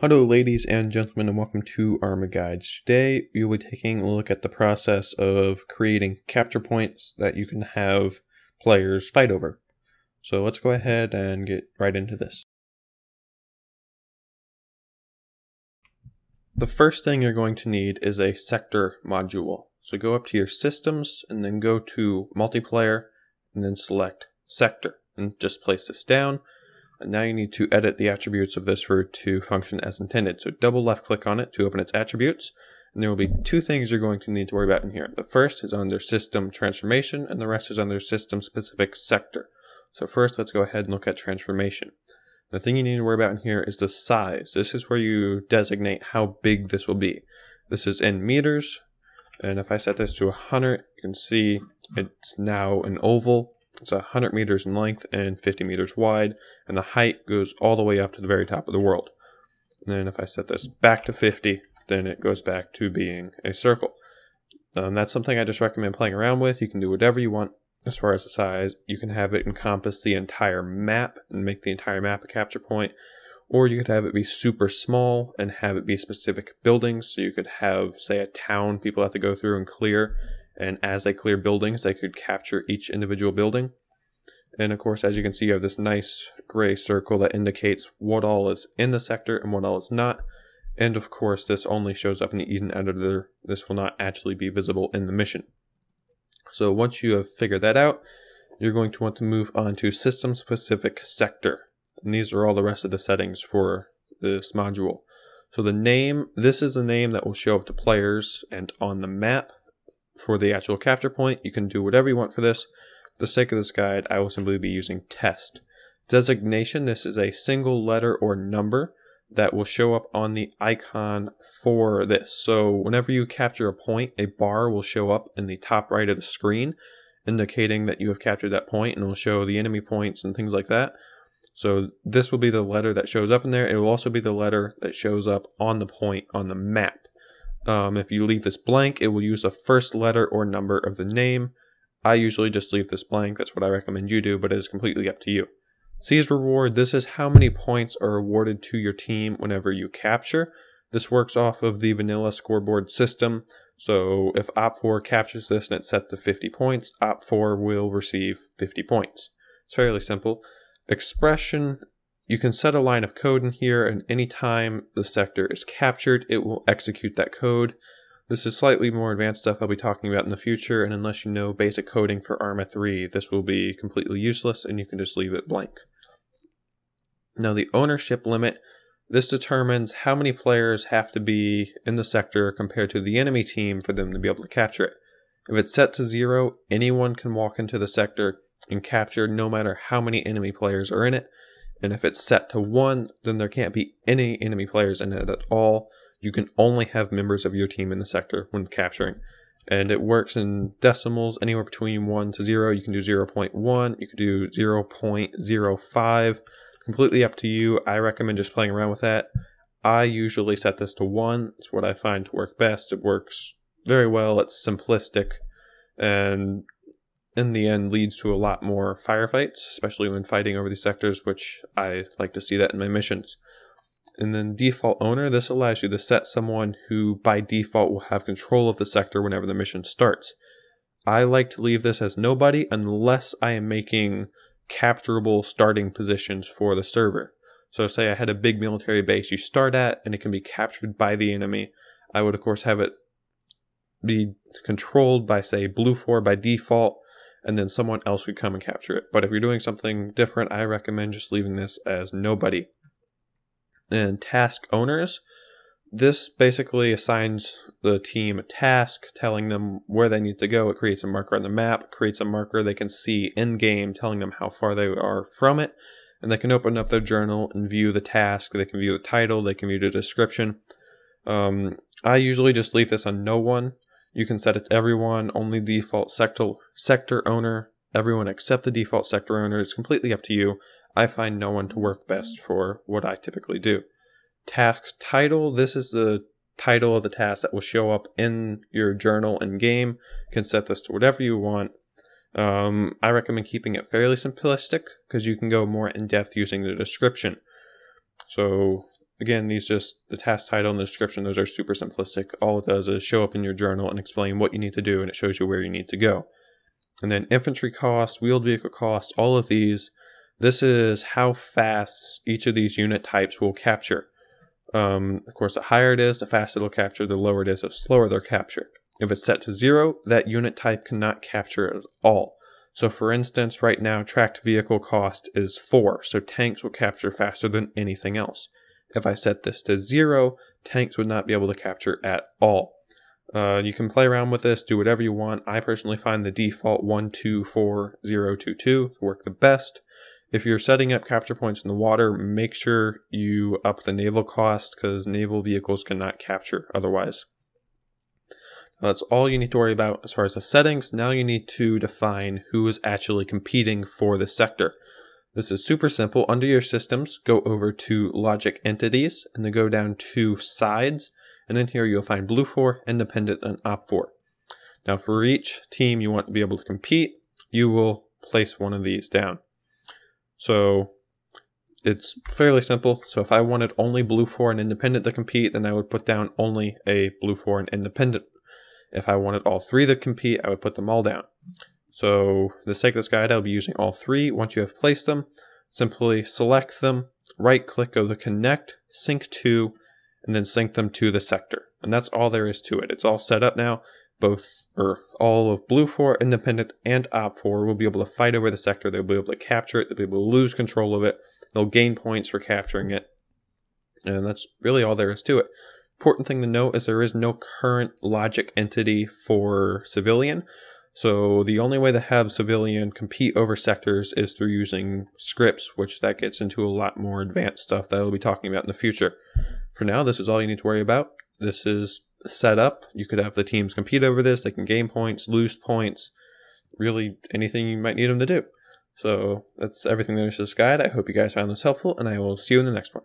Hello ladies and gentlemen and welcome to Arma Guides. Today we will be taking a look at the process of creating capture points that you can have players fight over. So let's go ahead and get right into this. The first thing you're going to need is a sector module. So go up to your systems and then go to multiplayer and then select sector and just place this down now you need to edit the attributes of this for to function as intended. So double left click on it to open its attributes. And there will be two things you're going to need to worry about in here. The first is on their system transformation and the rest is on their system specific sector. So first let's go ahead and look at transformation. The thing you need to worry about in here is the size. This is where you designate how big this will be. This is in meters. And if I set this to 100, you can see it's now an oval it's 100 meters in length and 50 meters wide, and the height goes all the way up to the very top of the world. And then if I set this back to 50, then it goes back to being a circle. Um, that's something I just recommend playing around with. You can do whatever you want as far as the size. You can have it encompass the entire map and make the entire map a capture point, or you could have it be super small and have it be specific buildings. So you could have, say, a town people have to go through and clear, and as they clear buildings, they could capture each individual building. And of course, as you can see, you have this nice gray circle that indicates what all is in the sector and what all is not. And of course, this only shows up in the Eden editor. This will not actually be visible in the mission. So once you have figured that out, you're going to want to move on to system specific sector. And these are all the rest of the settings for this module. So the name, this is the name that will show up to players and on the map for the actual capture point. You can do whatever you want for this. For the sake of this guide, I will simply be using test. Designation, this is a single letter or number that will show up on the icon for this. So whenever you capture a point, a bar will show up in the top right of the screen, indicating that you have captured that point, and will show the enemy points and things like that. So this will be the letter that shows up in there. It will also be the letter that shows up on the point on the map. Um, if you leave this blank, it will use the first letter or number of the name. I usually just leave this blank. That's what I recommend you do, but it is completely up to you. Seize reward. This is how many points are awarded to your team whenever you capture. This works off of the vanilla scoreboard system. So if OPFOR captures this and it's set to 50 points, OPFOR will receive 50 points. It's fairly simple. Expression you can set a line of code in here and anytime the sector is captured, it will execute that code. This is slightly more advanced stuff I'll be talking about in the future, and unless you know basic coding for ARMA 3, this will be completely useless and you can just leave it blank. Now the ownership limit, this determines how many players have to be in the sector compared to the enemy team for them to be able to capture it. If it's set to zero, anyone can walk into the sector and capture no matter how many enemy players are in it, and if it's set to one, then there can't be any enemy players in it at all. You can only have members of your team in the sector when capturing. And it works in decimals anywhere between 1 to 0. You can do 0 0.1, you can do 0 0.05. Completely up to you. I recommend just playing around with that. I usually set this to 1. It's what I find to work best. It works very well. It's simplistic and in the end leads to a lot more firefights, especially when fighting over these sectors, which I like to see that in my missions. And then default owner, this allows you to set someone who by default will have control of the sector whenever the mission starts. I like to leave this as nobody unless I am making capturable starting positions for the server. So say I had a big military base you start at and it can be captured by the enemy. I would of course have it be controlled by say BLUFOR by default and then someone else could come and capture it. But if you're doing something different, I recommend just leaving this as nobody. And task owners, this basically assigns the team a task, telling them where they need to go. It creates a marker on the map, creates a marker they can see in game, telling them how far they are from it. And they can open up their journal and view the task. They can view the title, they can view the description. Um, I usually just leave this on no one you can set it to everyone, only default sector, sector owner, everyone except the default sector owner. It's completely up to you. I find no one to work best for what I typically do. Task title, this is the title of the task that will show up in your journal in game. You can set this to whatever you want. Um, I recommend keeping it fairly simplistic because you can go more in depth using the description. So again, these just the task title and the description, those are super simplistic. All it does is show up in your journal and explain what you need to do, and it shows you where you need to go. And then infantry cost, wheeled vehicle cost, all of these, this is how fast each of these unit types will capture. Um, of course, the higher it is, the faster it'll capture, the lower it is, the slower they'll capture. If it's set to zero, that unit type cannot capture at all. So for instance, right now, tracked vehicle cost is 4, so tanks will capture faster than anything else. If I set this to 0, tanks would not be able to capture at all. Uh, you can play around with this, do whatever you want. I personally find the default 124022 work the best. If you're setting up capture points in the water, make sure you up the naval cost because naval vehicles cannot capture otherwise. That's all you need to worry about as far as the settings. Now you need to define who is actually competing for the sector. This is super simple. Under your systems, go over to logic entities and then go down to sides. And then here you'll find BLUFOR, independent, and OPFOR. Now for each team you want to be able to compete, you will place one of these down. So it's fairly simple. So if I wanted only BLUFOR and independent to compete, then I would put down only a BLUFOR and independent if I wanted all three to compete, I would put them all down. So for the sake of this guide, I'll be using all three. Once you have placed them, simply select them, right click, go to connect, sync to, and then sync them to the sector. And that's all there is to it. It's all set up now. Both or all of BLUFOR, Independent, and OPFOR will be able to fight over the sector. They'll be able to capture it. They'll be able to lose control of it. They'll gain points for capturing it. And that's really all there is to it. Important thing to note is there is no current logic entity for civilian. So the only way to have civilian compete over sectors is through using scripts, which that gets into a lot more advanced stuff that I'll be talking about in the future. For now, this is all you need to worry about. This is set up. You could have the teams compete over this. They can gain points, lose points, really anything you might need them to do. So that's everything there is to this guide. I hope you guys found this helpful, and I will see you in the next one.